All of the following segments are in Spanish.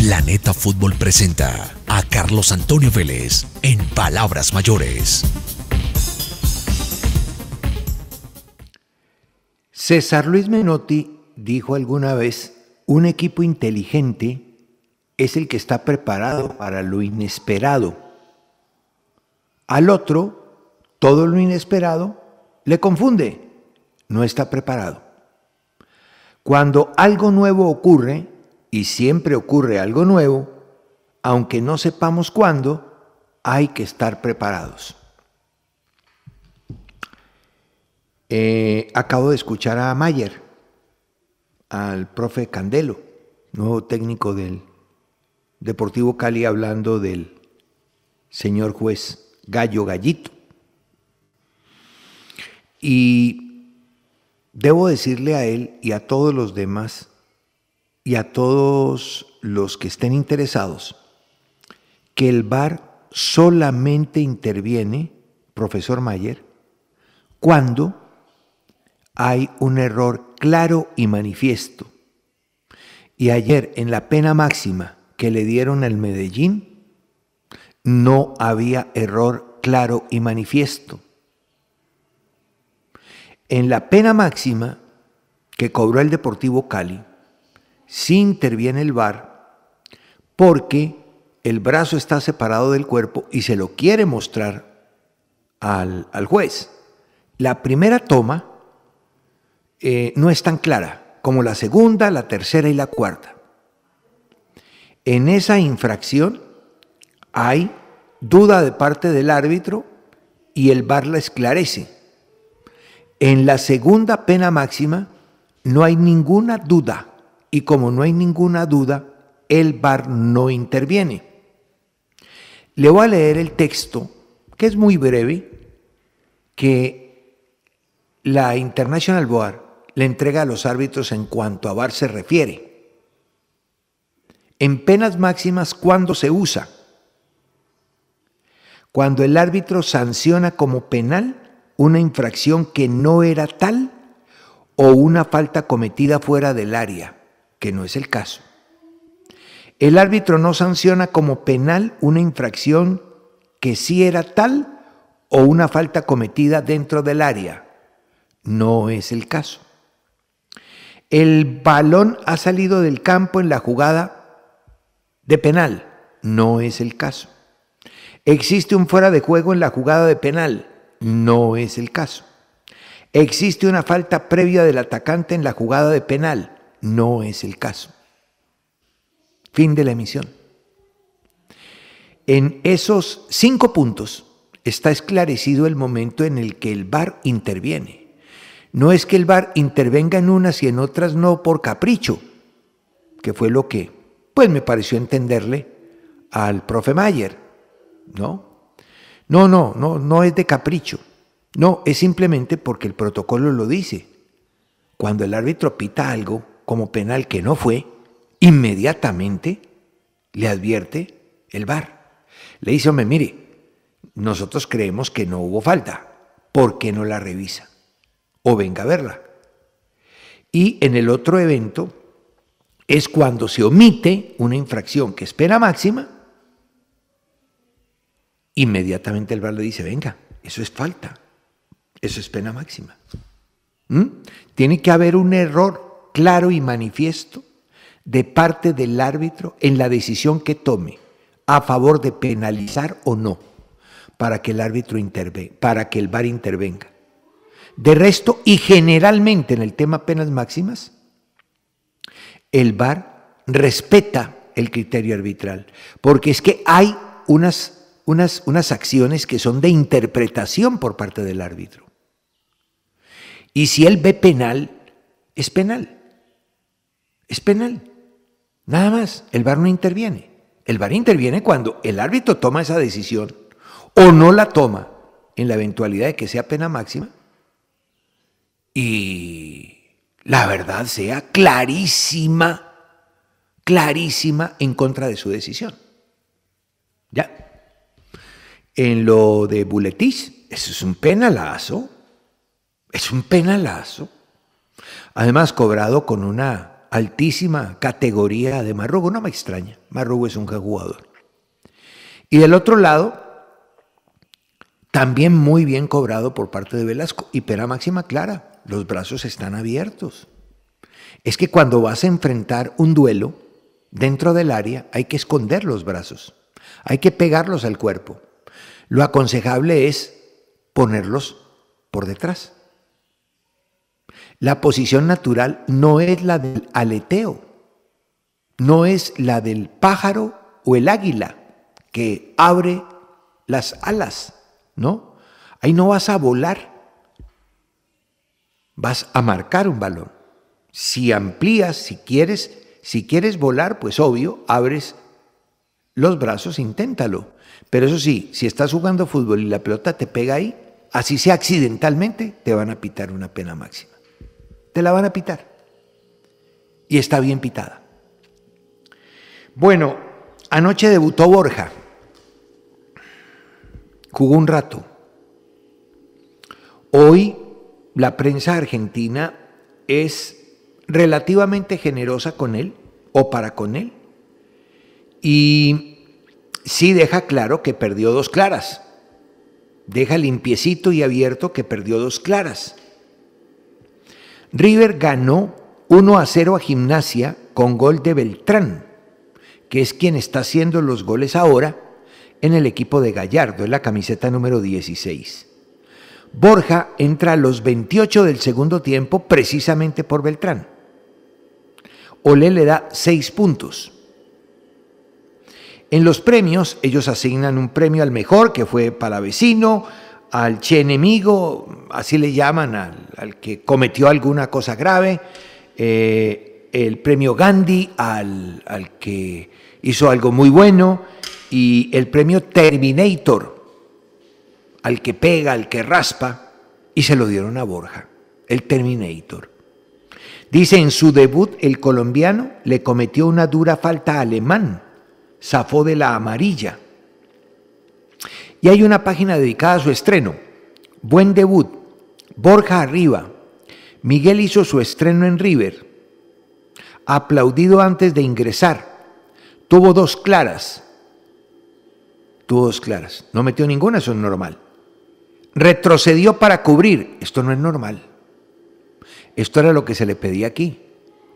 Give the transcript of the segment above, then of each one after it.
Planeta Fútbol presenta a Carlos Antonio Vélez en Palabras Mayores. César Luis Menotti dijo alguna vez, un equipo inteligente es el que está preparado para lo inesperado. Al otro, todo lo inesperado le confunde, no está preparado. Cuando algo nuevo ocurre, y siempre ocurre algo nuevo, aunque no sepamos cuándo, hay que estar preparados. Eh, acabo de escuchar a Mayer, al profe Candelo, nuevo técnico del Deportivo Cali, hablando del señor juez Gallo Gallito. Y debo decirle a él y a todos los demás y a todos los que estén interesados que el VAR solamente interviene, profesor Mayer, cuando hay un error claro y manifiesto. Y ayer en la pena máxima que le dieron al Medellín, no había error claro y manifiesto. En la pena máxima que cobró el Deportivo Cali, sí interviene el VAR porque el brazo está separado del cuerpo y se lo quiere mostrar al, juez. La primera toma eh, no es tan clara como la segunda, la tercera y la cuarta. En esa infracción hay duda de parte del árbitro y el VAR la esclarece. En la segunda pena máxima no hay ninguna duda y como no hay ninguna duda, el VAR no interviene. Le voy a leer el texto, que es muy breve, que la International Board le entrega a los árbitros en cuanto a VAR se refiere. En penas máximas, ¿cuándo se usa? Cuando el árbitro sanciona como penal una infracción que no era tal o una falta cometida fuera del área que no es el caso. El árbitro no sanciona como penal una infracción que sí era tal o una falta cometida dentro del área. No es el caso. El balón ha salido del campo en la jugada de penal. No es el caso. Existe un fuera de juego en la jugada de penal. No es el caso. Existe una falta previa del atacante en la jugada de penal no es el caso. Fin de la emisión. En esos cinco puntos está esclarecido el momento en el que el VAR interviene. No es que el VAR intervenga en unas y en otras no por capricho, que fue lo que, pues me pareció entenderle al profe Mayer, ¿no? No, no, no, no es de capricho. No, es simplemente porque el protocolo lo dice. Cuando el árbitro pita algo, como penal que no fue, inmediatamente le advierte el VAR. Le dice, hombre, mire, nosotros creemos que no hubo falta, ¿por qué no la revisa? O venga a verla. Y en el otro evento es cuando se omite una infracción que es pena máxima, inmediatamente el VAR le dice, venga, eso es falta, eso es pena máxima. ¿Mm? Tiene que haber un error claro y manifiesto de parte del árbitro en la decisión que tome a favor de penalizar o no para que el árbitro intervenga, para que el VAR intervenga. De resto, y generalmente en el tema penas máximas, el VAR respeta el criterio arbitral, porque es que hay unas, unas, unas acciones que son de interpretación por parte del árbitro. Y si él ve penal, es penal es penal. Nada más, el VAR no interviene. El VAR interviene cuando el árbitro toma esa decisión o no la toma en la eventualidad de que sea pena máxima y la verdad sea clarísima, clarísima en contra de su decisión. ¿Ya? En lo de Buletis, eso es un penalazo, es un penalazo, además cobrado con una altísima categoría de Marrugo. No me extraña, Marrugo es un gran jugador. Y del otro lado, también muy bien cobrado por parte de Velasco. Y pera máxima clara, los brazos están abiertos. Es que cuando vas a enfrentar un duelo dentro del área, hay que esconder los brazos, hay que pegarlos al cuerpo. Lo aconsejable es ponerlos por detrás. La posición natural no es la del aleteo, no es la del pájaro o el águila que abre las alas, ¿no? Ahí no vas a volar, vas a marcar un balón. Si amplías, si quieres, si quieres volar, pues obvio, abres los brazos, inténtalo. Pero eso sí, si estás jugando fútbol y la pelota te pega ahí, así sea accidentalmente, te van a pitar una pena máxima. Te la van a pitar. Y está bien pitada. Bueno, anoche debutó Borja. Jugó un rato. Hoy la prensa argentina es relativamente generosa con él o para con él. Y sí deja claro que perdió dos claras. Deja limpiecito y abierto que perdió dos claras. River ganó 1 a 0 a Gimnasia con gol de Beltrán, que es quien está haciendo los goles ahora en el equipo de Gallardo, en la camiseta número 16. Borja entra a los 28 del segundo tiempo precisamente por Beltrán. Olé le da 6 puntos. En los premios, ellos asignan un premio al mejor, que fue Palavecino, al che enemigo, así le llaman al, que cometió alguna cosa grave, eh, el premio Gandhi al, al que hizo algo muy bueno, y el premio Terminator al que pega, al que raspa, y se lo dieron a Borja, el Terminator. Dice, en su debut el colombiano le cometió una dura falta alemán, zafó de la amarilla. Y hay una página dedicada a su estreno. Buen debut. Borja arriba. Miguel hizo su estreno en River. Aplaudido antes de ingresar. Tuvo dos claras. Tuvo dos claras. No metió ninguna, eso es normal. Retrocedió para cubrir. Esto no es normal. Esto era lo que se le pedía aquí.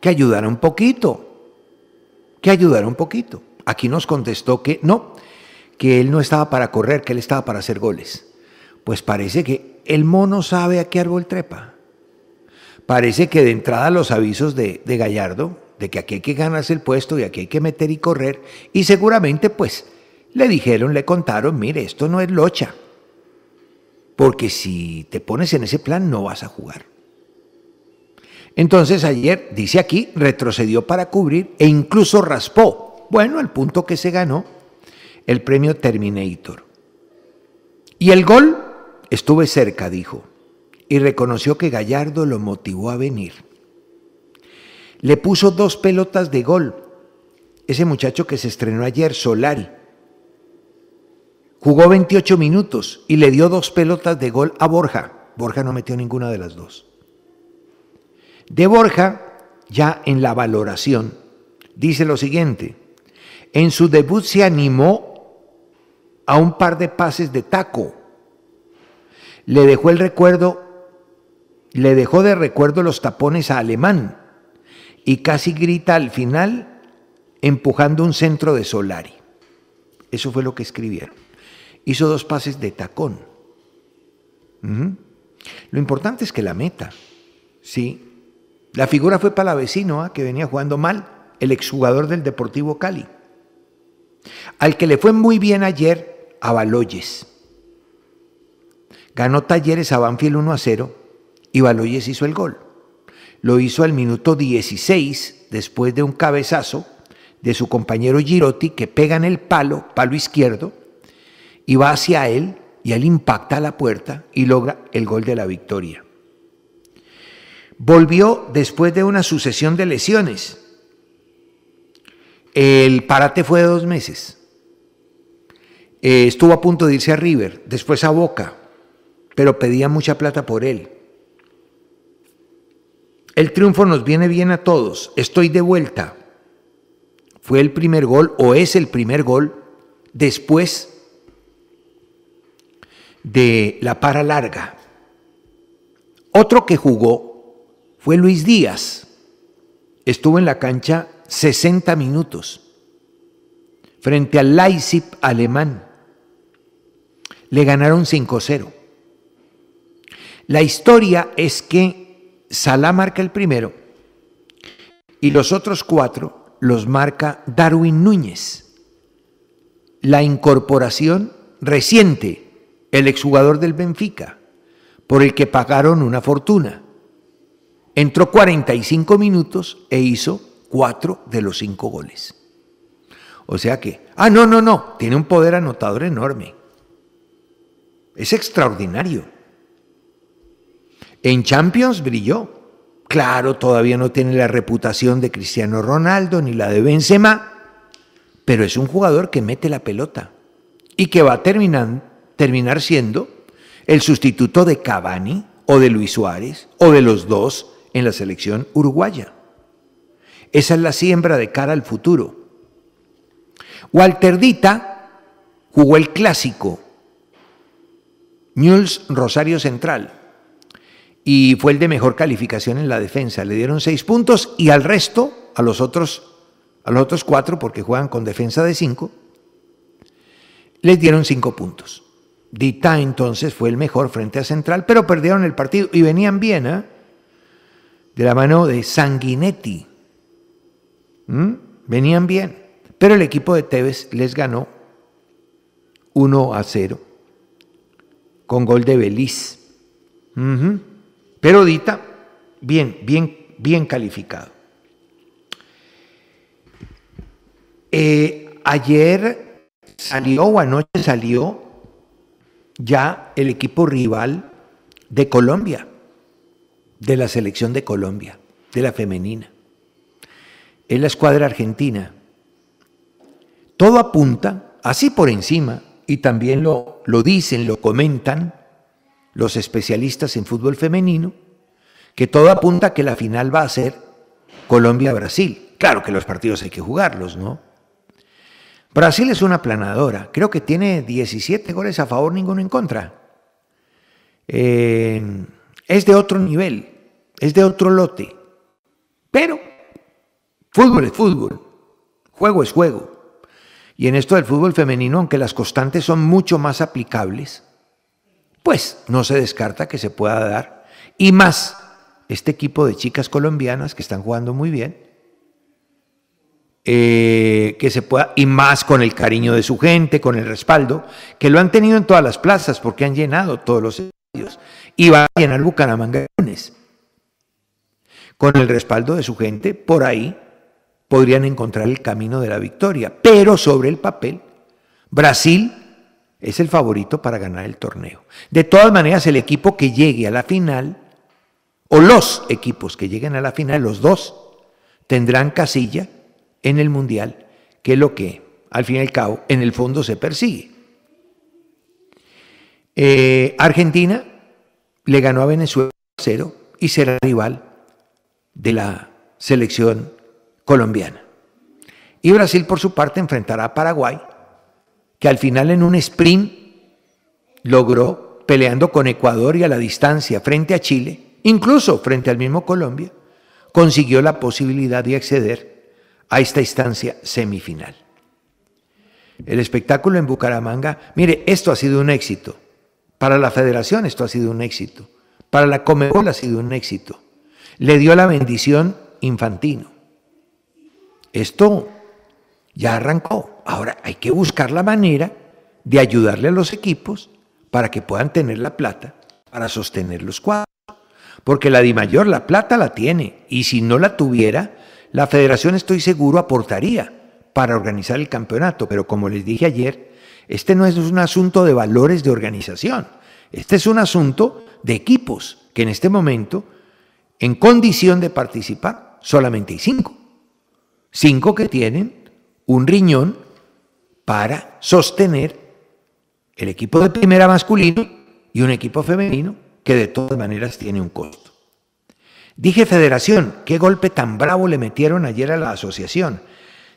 Que ayudara un poquito. Que ayudara un poquito. Aquí nos contestó que no, que él no estaba para correr, que él estaba para hacer goles. Pues parece que el mono sabe a qué árbol trepa. Parece que de entrada los avisos de, de Gallardo, de que aquí hay que ganarse el puesto y aquí hay que meter y correr, y seguramente pues le dijeron, le contaron, mire, esto no es locha, porque si te pones en ese plan no vas a jugar. Entonces ayer, dice aquí, retrocedió para cubrir e incluso raspó bueno, al punto que se ganó el premio Terminator. Y el gol, estuve cerca, dijo, y reconoció que Gallardo lo motivó a venir. Le puso dos pelotas de gol. Ese muchacho que se estrenó ayer, Solari. Jugó 28 minutos y le dio dos pelotas de gol a Borja. Borja no metió ninguna de las dos. De Borja, ya en la valoración, dice lo siguiente. En su debut se animó a un par de pases de taco. Le dejó el recuerdo, le dejó de recuerdo los tapones a Alemán y casi grita al final empujando un centro de Solari. Eso fue lo que escribieron. Hizo dos pases de tacón. Lo importante es que la meta, sí. La figura fue para la vecino, ¿ah? que venía jugando mal, el exjugador del Deportivo Cali. Al que le fue muy bien ayer, a Baloyes. Ganó Talleres a Banfield 1 a 0 y Baloyes hizo el gol. Lo hizo al minuto 16 después de un cabezazo de su compañero Girotti que pega en el palo, palo izquierdo, y va hacia él y él impacta la puerta y logra el gol de la victoria. Volvió después de una sucesión de lesiones el parate fue de dos meses. Eh, estuvo a punto de irse a River, después a Boca, pero pedía mucha plata por él. El triunfo nos viene bien a todos. Estoy de vuelta. Fue el primer gol o es el primer gol después de la para larga. Otro que jugó fue Luis Díaz. Estuvo en la cancha 60 minutos frente al Leipzig alemán. Le ganaron 5-0. La historia es que Salah marca el primero y los otros cuatro los marca Darwin Núñez. La incorporación reciente, el exjugador del Benfica, por el que pagaron una fortuna. Entró 45 minutos e hizo cuatro de los cinco goles. O sea que, ah, no, no, no, tiene un poder anotador enorme. Es extraordinario. En Champions brilló. Claro, todavía no tiene la reputación de Cristiano Ronaldo ni la de Benzema, pero es un jugador que mete la pelota y que va a terminar, siendo el sustituto de Cavani o de Luis Suárez o de los dos en la selección uruguaya. Esa es la siembra de cara al futuro. Walter Dita jugó el clásico Newell's Rosario Central y fue el de mejor calificación en la defensa. Le dieron seis puntos y al resto, a los otros, a los otros cuatro, porque juegan con defensa de cinco, les dieron cinco puntos. Dita entonces fue el mejor frente a Central, pero perdieron el partido y venían bien, ¿eh? de la mano de Sanguinetti. ¿Mm? Venían bien, pero el equipo de Tevez les ganó 1 a 0 con gol de Beliz. Pero Dita, bien, bien, bien calificado. Eh, ayer salió o anoche salió ya el equipo rival de Colombia, de la selección de Colombia, de la femenina. Es la escuadra argentina. Todo apunta, así por encima, y también lo, lo dicen, lo comentan los especialistas en fútbol femenino, que todo apunta a que la final va a ser Colombia-Brasil. Claro que los partidos hay que jugarlos, ¿no? Brasil es una planadora, creo que tiene 17 goles a favor, ninguno en contra. Eh, es de otro nivel, es de otro lote. Pero fútbol es fútbol, juego es juego. Y en esto del fútbol femenino, aunque las constantes son mucho más aplicables, pues no se descarta que se pueda dar. Y más, este equipo de chicas colombianas que están jugando muy bien, eh, que se pueda, y más con el cariño de su gente, con el respaldo, que lo han tenido en todas las plazas porque han llenado todos los estadios y va a llenar Bucaramanga con el respaldo de su gente, por ahí podrían encontrar el camino de la victoria. Pero sobre el papel, Brasil es el favorito para ganar el torneo. De todas maneras, el equipo que llegue a la final, o los equipos que lleguen a la final, los dos, tendrán casilla en el Mundial, que es lo que, al fin y al cabo, en el fondo se persigue. Eh, Argentina le ganó a Venezuela 0 y será rival de la selección colombiana. Y Brasil, por su parte, enfrentará a Paraguay, que al final en un sprint logró, peleando con Ecuador y a la distancia frente a Chile, incluso frente al mismo Colombia, consiguió la posibilidad de acceder a esta instancia semifinal. El espectáculo en Bucaramanga, mire, esto ha sido un éxito. Para la federación esto ha sido un éxito. Para la Comebol ha sido un éxito. Le dio la bendición infantino. Esto ya arrancó. Ahora hay que buscar la manera de ayudarle a los equipos para que puedan tener la plata para sostener los cuadros. Porque la DIMAYOR la plata la tiene y si no la tuviera, la federación estoy seguro aportaría para organizar el campeonato. Pero como les dije ayer, este no es un asunto de valores de organización. Este es un asunto de equipos que en este momento, en condición de participar, solamente hay cinco. Cinco que tienen un riñón para sostener el equipo de primera masculino y un equipo femenino que de todas maneras tiene un costo. Dije federación, qué golpe tan bravo le metieron ayer a la asociación.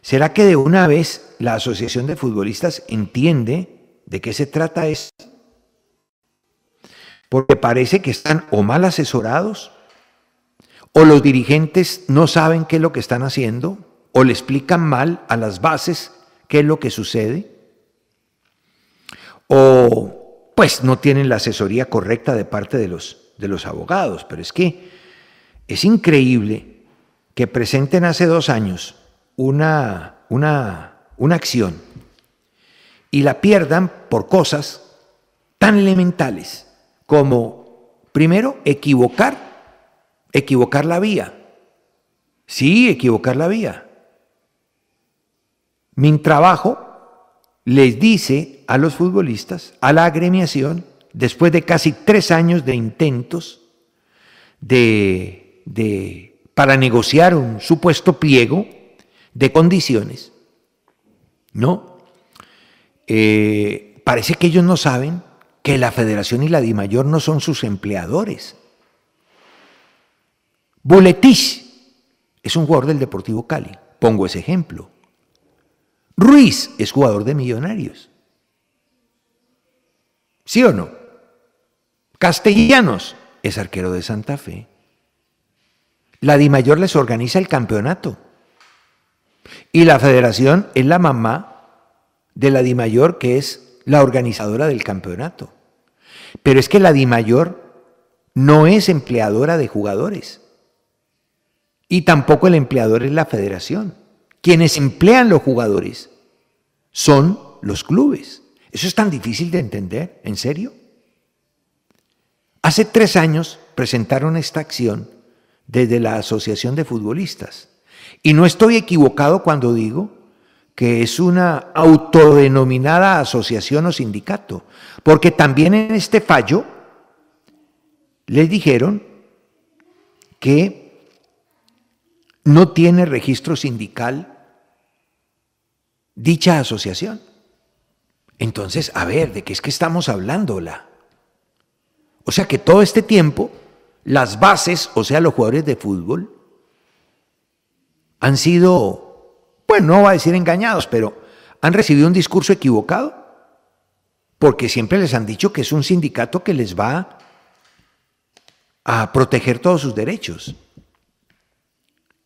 ¿Será que de una vez la asociación de futbolistas entiende de qué se trata esto? Porque parece que están o mal asesorados, o los dirigentes no saben qué es lo que están haciendo, o le explican mal a las bases qué es lo que sucede, o pues no tienen la asesoría correcta de parte de los, de los abogados. Pero es que es increíble que presenten hace dos años una, una, una acción y la pierdan por cosas tan elementales como, primero, equivocar, equivocar la vía. Sí, equivocar la vía. Mi trabajo les dice a los futbolistas, a la agremiación, después de casi tres años de intentos de, de, para negociar un supuesto pliego de condiciones, ¿no? Eh, parece que ellos no saben que la Federación y la DIMAYOR no son sus empleadores. Buletich es un jugador del Deportivo Cali, pongo ese ejemplo. Ruiz es jugador de Millonarios. ¿Sí o no? Castellanos es arquero de Santa Fe. La DIMAYOR les organiza el campeonato. Y la federación es la mamá de la DIMAYOR, que es la organizadora del campeonato. Pero es que la DIMAYOR no es empleadora de jugadores. Y tampoco el empleador es la federación. Quienes emplean los jugadores son los clubes. Eso es tan difícil de entender, ¿en serio? Hace tres años presentaron esta acción desde la Asociación de Futbolistas. Y no estoy equivocado cuando digo que es una autodenominada asociación o sindicato, porque también en este fallo les dijeron que no tiene registro sindical dicha asociación. Entonces, a ver, ¿de qué es que estamos hablando? La? O sea que todo este tiempo, las bases, o sea, los jugadores de fútbol, han sido, pues no va a decir engañados, pero han recibido un discurso equivocado, porque siempre les han dicho que es un sindicato que les va a proteger todos sus derechos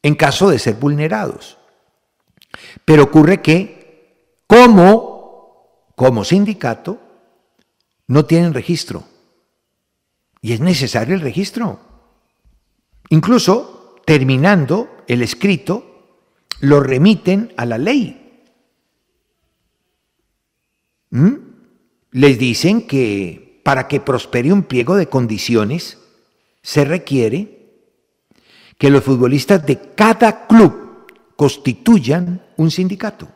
en caso de ser vulnerados. Pero ocurre que, como, como sindicato, no tienen registro. Y es necesario el registro. Incluso, terminando el escrito, lo remiten a la ley. ¿Mm? Les dicen que para que prospere un pliego de condiciones se requiere que los futbolistas de cada club constituyan un sindicato.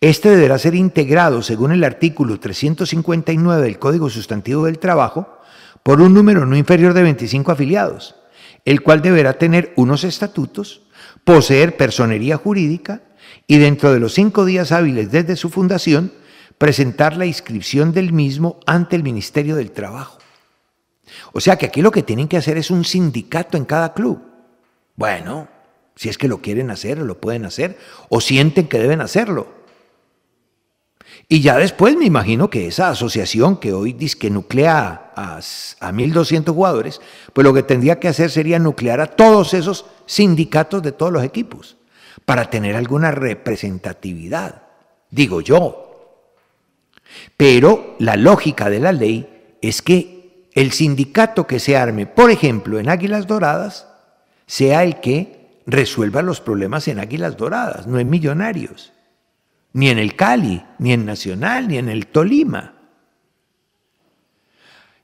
Este deberá ser integrado, según el artículo 359 del Código Sustantivo del Trabajo, por un número no inferior de 25 afiliados, el cual deberá tener unos estatutos, poseer personería jurídica y dentro de los cinco días hábiles desde su fundación, presentar la inscripción del mismo ante el Ministerio del Trabajo. O sea que aquí lo que tienen que hacer es un sindicato en cada club. Bueno, si es que lo quieren hacer, lo pueden hacer, o sienten que deben hacerlo. Y ya después me imagino que esa asociación que hoy dice que nuclea a, a 1.200 jugadores, pues lo que tendría que hacer sería nuclear a todos esos sindicatos de todos los equipos para tener alguna representatividad, digo yo. Pero la lógica de la ley es que el sindicato que se arme, por ejemplo, en Águilas Doradas, sea el que resuelva los problemas en Águilas Doradas, no en Millonarios ni en el Cali, ni en Nacional, ni en el Tolima.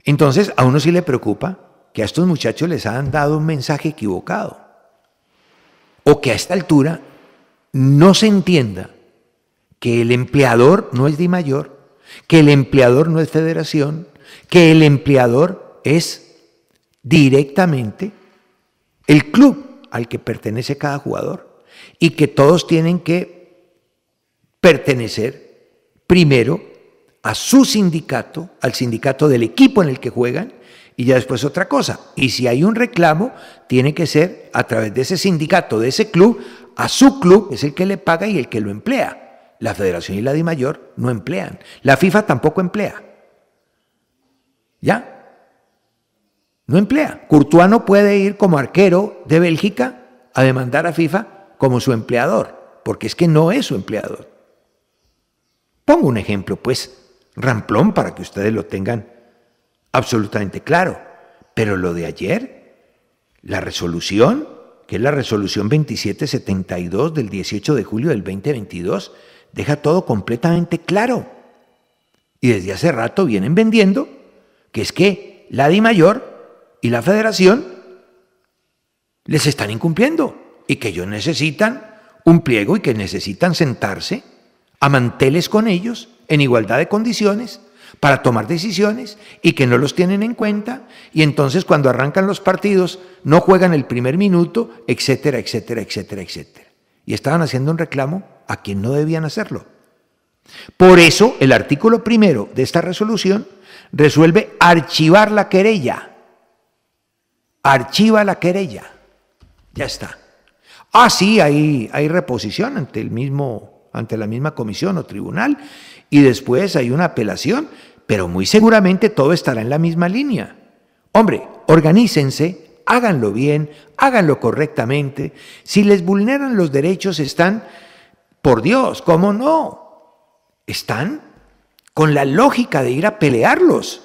Entonces, a uno sí le preocupa que a estos muchachos les han dado un mensaje equivocado. O que a esta altura no se entienda que el empleador no es de mayor, que el empleador no es federación, que el empleador es directamente el club al que pertenece cada jugador y que todos tienen que pertenecer primero a su sindicato, al sindicato del equipo en el que juegan, y ya después otra cosa. Y si hay un reclamo, tiene que ser a través de ese sindicato, de ese club, a su club, es el que le paga y el que lo emplea. La Federación y la DIMAYOR no emplean. La FIFA tampoco emplea. ¿Ya? No emplea. Courtois no puede ir como arquero de Bélgica a demandar a FIFA como su empleador, porque es que no es su empleador. Pongo un ejemplo, pues, ramplón para que ustedes lo tengan absolutamente claro. Pero lo de ayer, la resolución, que es la resolución 2772 del 18 de julio del 2022, deja todo completamente claro. Y desde hace rato vienen vendiendo que es que la Di Mayor y la Federación les están incumpliendo y que ellos necesitan un pliego y que necesitan sentarse a manteles con ellos en igualdad de condiciones para tomar decisiones y que no los tienen en cuenta y entonces cuando arrancan los partidos no juegan el primer minuto, etcétera, etcétera, etcétera, etcétera. Y estaban haciendo un reclamo a quien no debían hacerlo. Por eso el artículo primero de esta resolución resuelve archivar la querella. Archiva la querella. Ya está. Ah, sí, hay, hay reposición ante el mismo ante la misma comisión o tribunal y después hay una apelación, pero muy seguramente todo estará en la misma línea. Hombre, organícense, háganlo bien, háganlo correctamente. Si les vulneran los derechos están, por Dios, ¿cómo no? Están con la lógica de ir a pelearlos,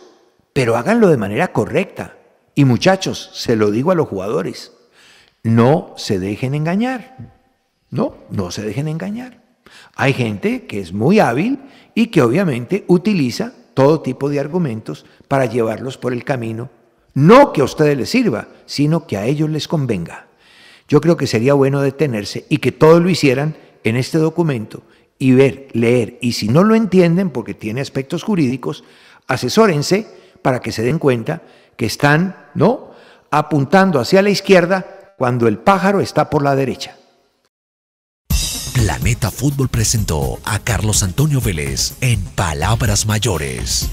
pero háganlo de manera correcta. Y muchachos, se lo digo a los jugadores, no se dejen engañar. No, no se dejen engañar. Hay gente que es muy hábil y que obviamente utiliza todo tipo de argumentos para llevarlos por el camino, no que a ustedes les sirva, sino que a ellos les convenga. Yo creo que sería bueno detenerse y que todos lo hicieran en este documento y ver, leer, y si no lo entienden porque tiene aspectos jurídicos, asesórense para que se den cuenta que están, ¿no?, apuntando hacia la izquierda cuando el pájaro está por la derecha. Planeta Fútbol presentó a Carlos Antonio Vélez en Palabras Mayores.